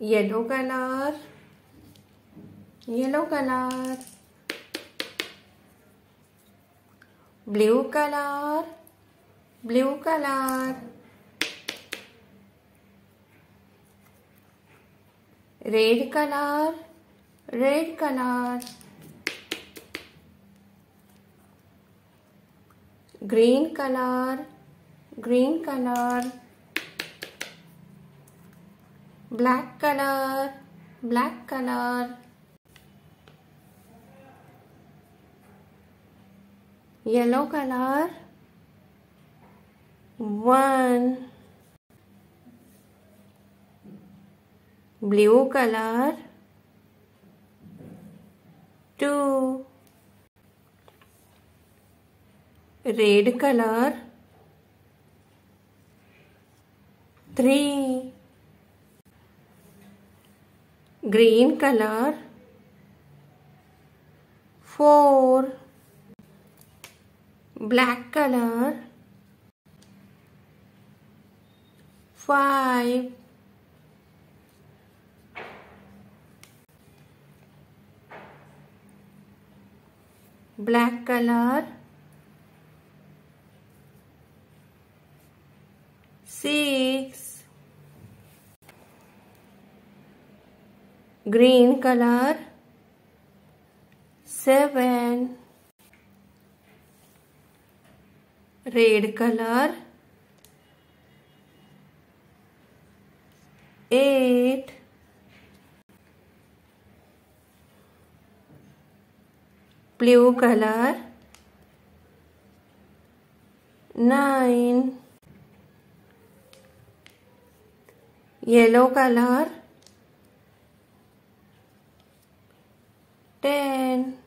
Yellow colour yellow colour, blue colour blue colour, red colour red colour, green colour green colour black color. Black color. Yellow color. One. Blue color. Two. Red color. Three green color. Four. Black color. Five. Black color. Six green color seven red color eight blue color nine yellow color ten